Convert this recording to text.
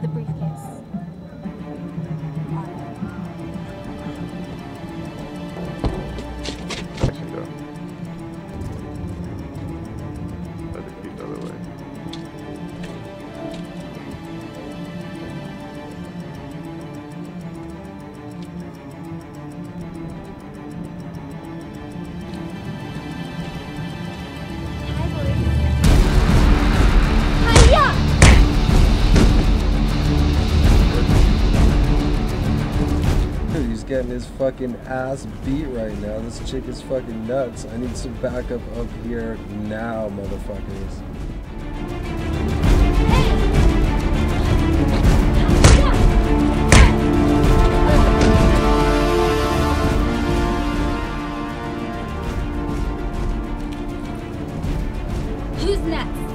have the briefcase. getting his fucking ass beat right now. This chick is fucking nuts. I need some backup up here now, motherfuckers. Who's next?